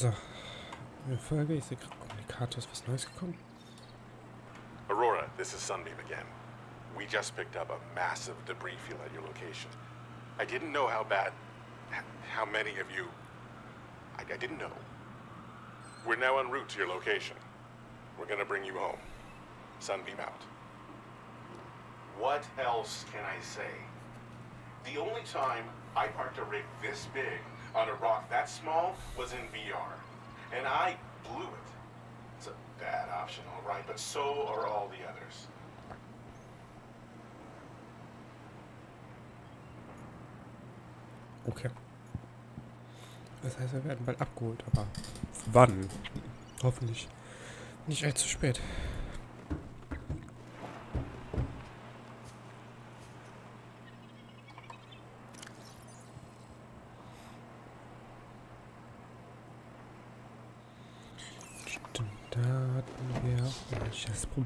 So. Folge, Kommunikator, was Neues gekommen? Aurora, this is Sunbeam again. We just picked up a massive debris field at your location. I didn't know how bad, how many of you, I, I didn't know. We're now en route to your location. We're gonna bring you home. Sunbeam out. What else can I say? The only time I parked a rig this big on a rock that small was in VR. And I blew it. It's a bad option, all right, but so are all the others. Okay. Das heißt, wir werden bald abgeholt, aber wann? Hoffentlich nicht allzu spät.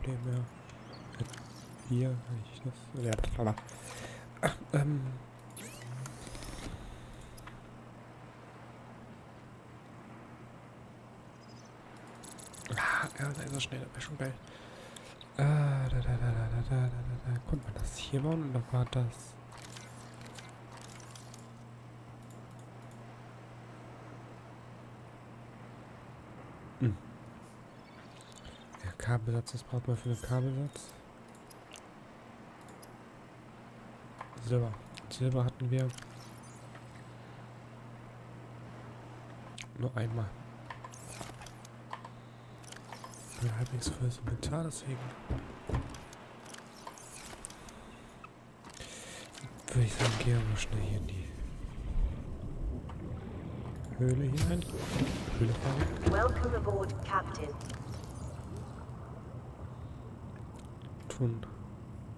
Problem, ja. Hatten Wir, ich das, ja, aber, ach, ähm, Ah, ja, sei so schnell, das wäre schon geil. Ah, da, da, da, da, da, da, da, da, da. Konnte man das hier bauen oder war das? Hm. Ja, Kabelsatz, was braucht man für einen Kabelsatz? Silber. Silber hatten wir. Nur einmal. Eine halbwegs volles Inventar, deswegen würde ich sagen, gehen wir schnell hier in die Höhle hinein. Höhle fahren. Welcome aboard, Captain. Tun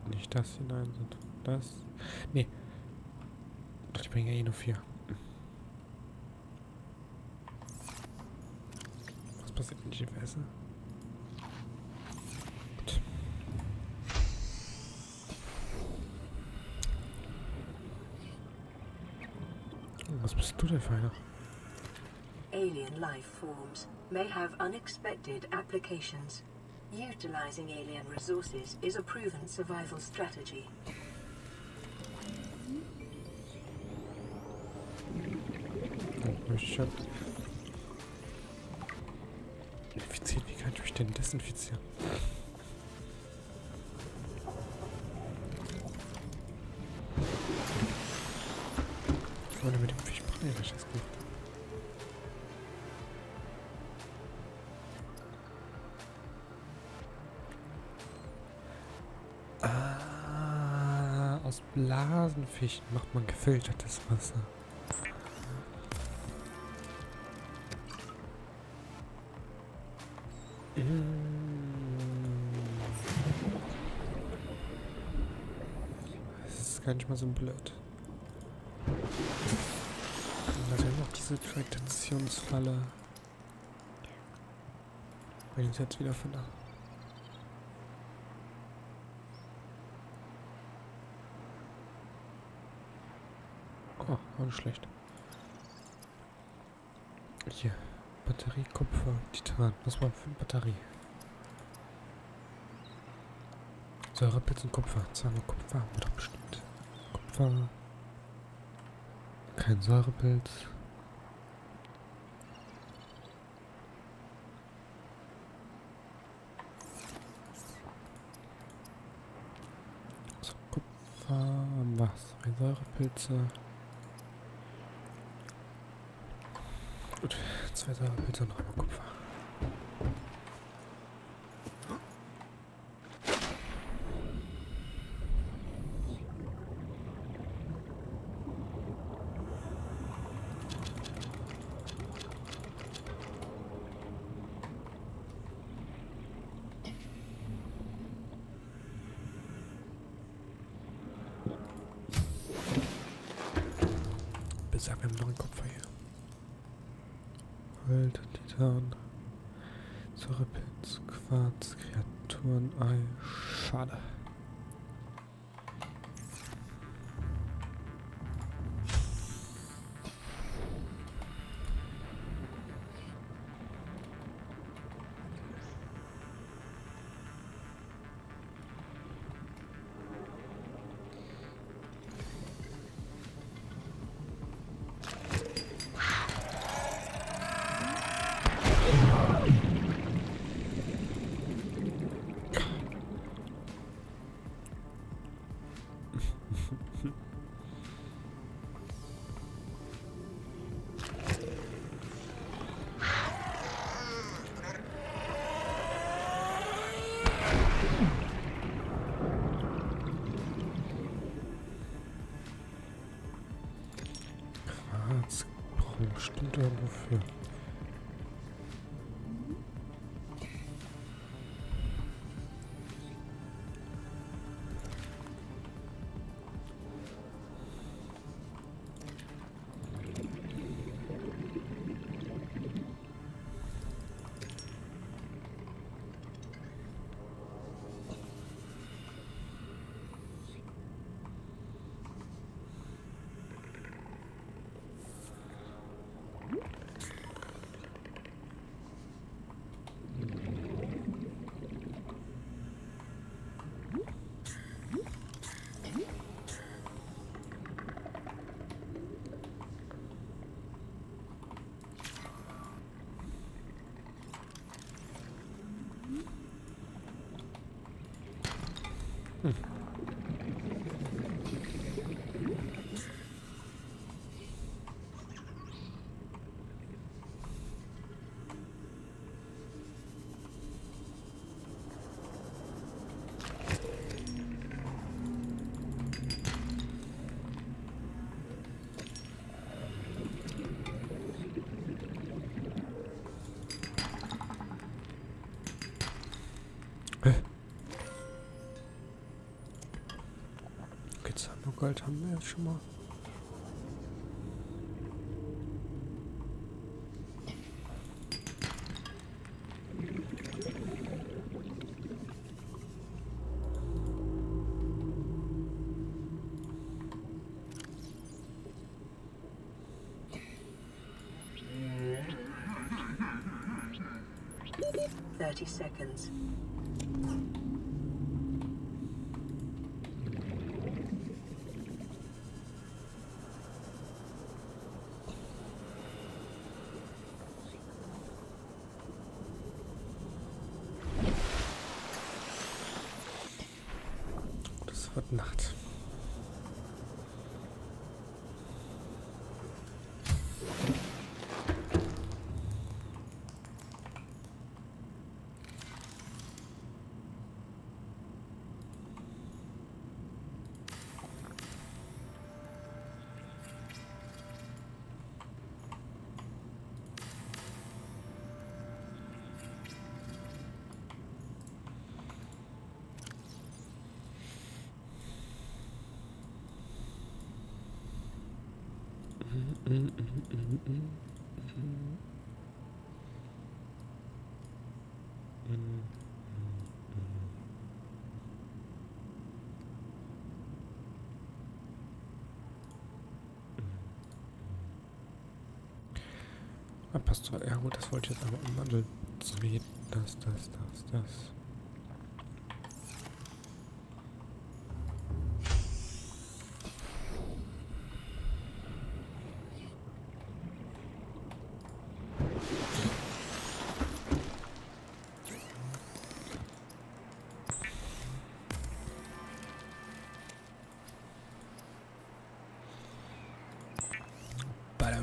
nicht das hinein, sondern das. Nee. Doch, die bringen ja eh nur vier. Was passiert, wenn ich die esse? Gut. Was bist du denn für einer? Alien life forms may have unexpected applications. Utilizing alien resources is a proven survival strategy. Oh, ich schon. Infiziert, wie kann ich mich denn desinfizieren? Aus Blasenfischen macht man gefiltertes Wasser. Das ist gar nicht mal so blöd. Und dann noch diese Gravitationsfalle. Wenn ich jetzt wieder finde. Oh, war nicht schlecht. Hier. Batterie, Kupfer, Titan. Was war für eine Batterie? Säurepilz und Kupfer. Zweimal Kupfer haben wir doch bestimmt. Kupfer. Kein Säurepilz. So, Kupfer haben wir. Säurepilze. Schwarzwälder, Hölzernrahmen, Kupfer. Gold irgendwo für. Gold haben wir jetzt schon mal. Thirty seconds. Ah, passt doch. Ja gut, das wollte ich jetzt aber umwandeln. So wie das, das,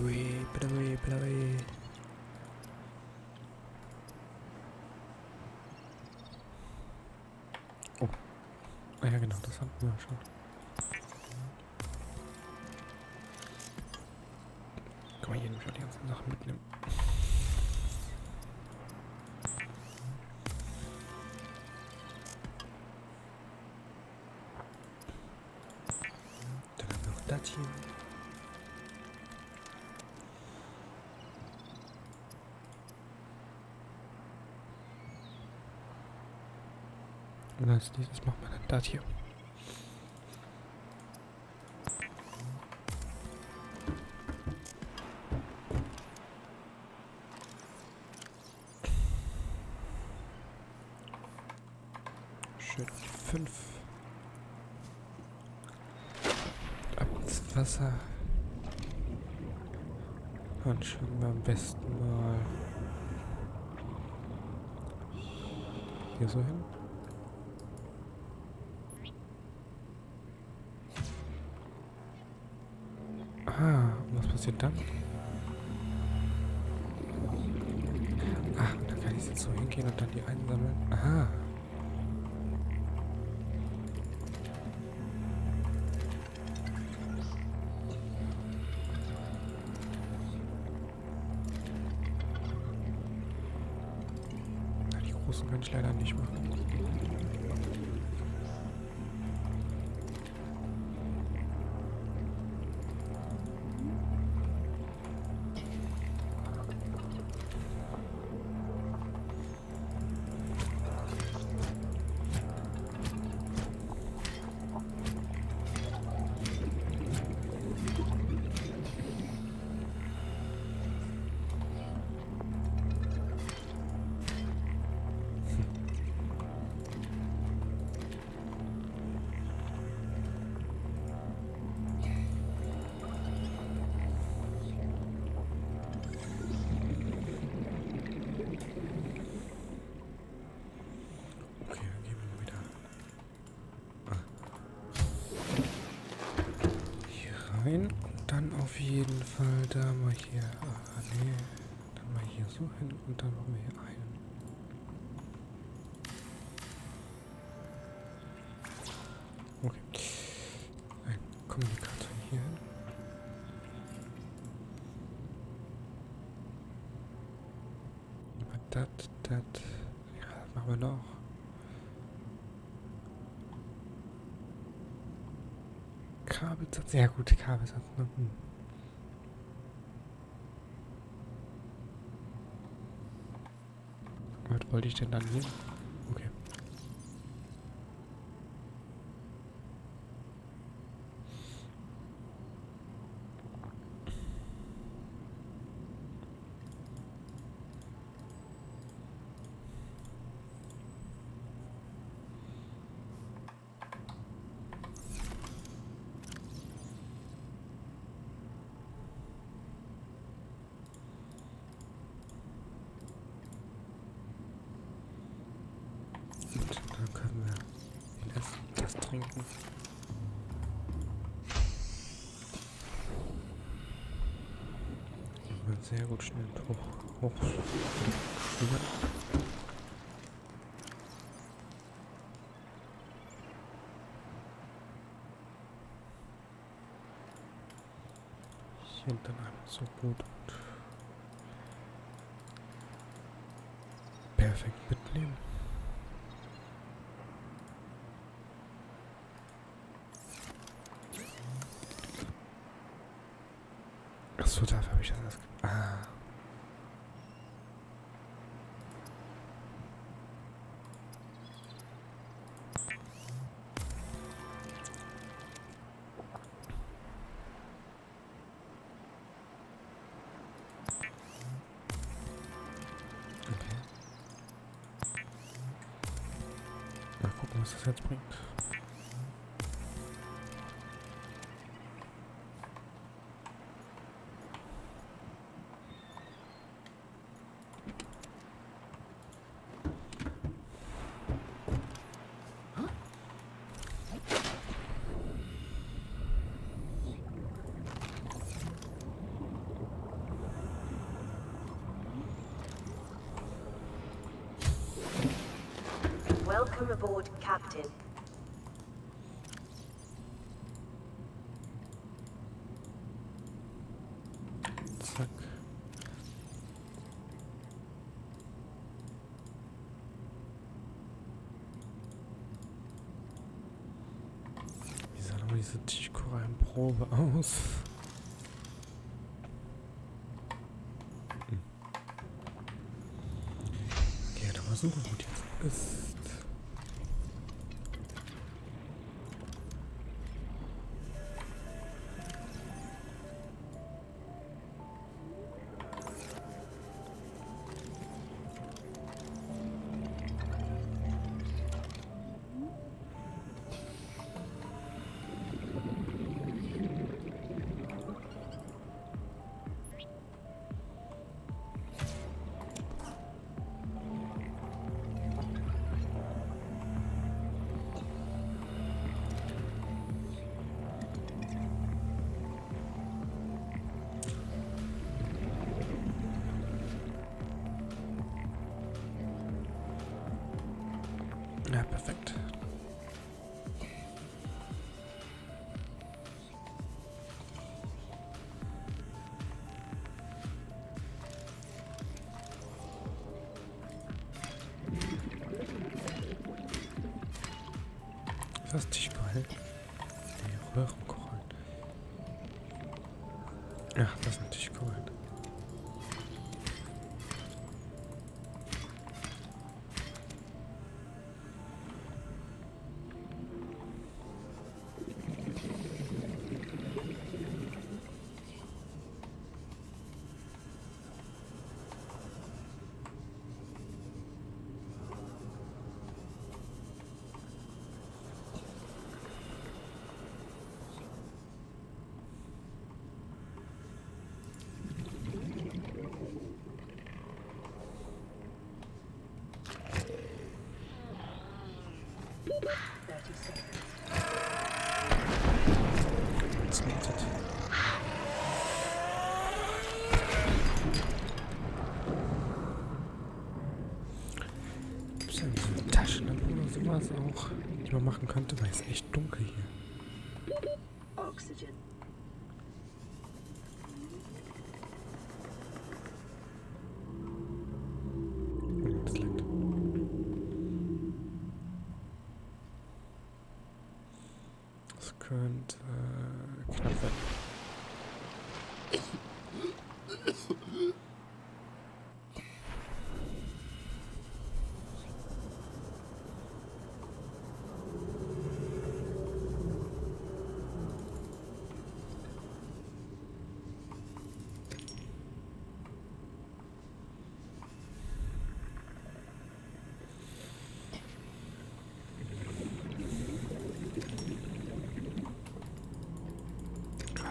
Battery, battery, battery. Oh. Ah ja genau, das hatten wir schon. Kann man hier nämlich auch die ganzen Sachen mitnehmen. Und als nächstes macht man dann das hier. Schön 5. Ab ins Wasser. Schauen wir am besten mal hier so hin. Was passiert dann? Ah, da kann ich jetzt so hingehen und dann die einsammeln. Aha. Die großen kann ich leider nicht machen. Rein dann auf jeden Fall da mal hier. Ah, nee. Dann mal hier so hin und dann machen wir hier einen. Okay. Ein Kommunikator hier hin. Das, das. Ja, das machen wir noch. Kabelsatz. Ja gut, Kabelsatz. Ne? Hm. Was wollte ich denn dann hier? Okay. Und dann können wir das, trinken. Sehr gut schnell hoch, hoch rüber. Hier dann einmal so gut und perfekt mitnehmen. Achso, dafür habe ich das erst. Ah. Okay. Mal gucken, was das jetzt bringt. Welcome aboard, Captain. Zack. Wie sah nochmal diese Tischkorallenprobe aus? Hm. Okay, dann mal suchen, wo die jetzt ist. Ist das Tischkorallen? Nee, Röhrenkorallen. Ach, das sind Tischkorallen. Thirty man machen könnte? Weil es echt dunkel hier. Oxygen. Oh. Das könnte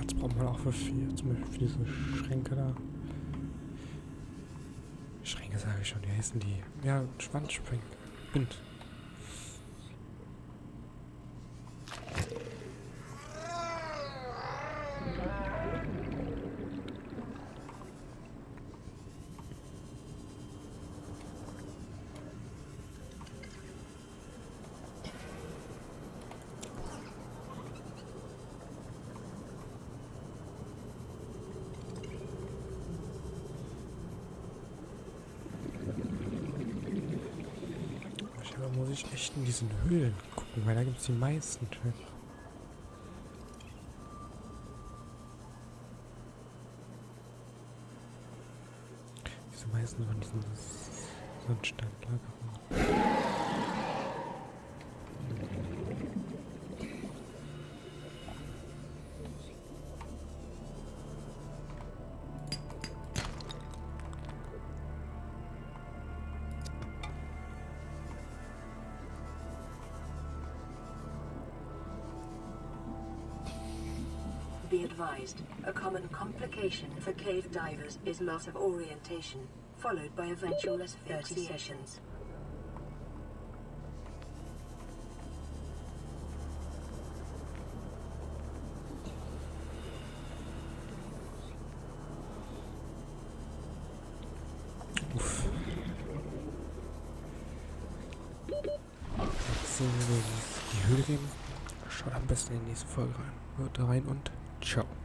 Quarz braucht man auch für viel, zum Beispiel für diese Schränke da. Schränke sage ich schon, wie heißen die? Ja, Schwanzspring. Wind. Da muss ich echt in diesen Höhlen gucken, weil da gibt es die meisten Türen. Diese meisten von diesen Sandsteinlagerungen. Be advised, a common complication for cave divers is loss of orientation, followed by eventual asphyxiations. Uff. Jetzt sehen wir, wie es in die Höhle gehen. Schaut am besten in die nächste Folge rein. Hört rein und ciao.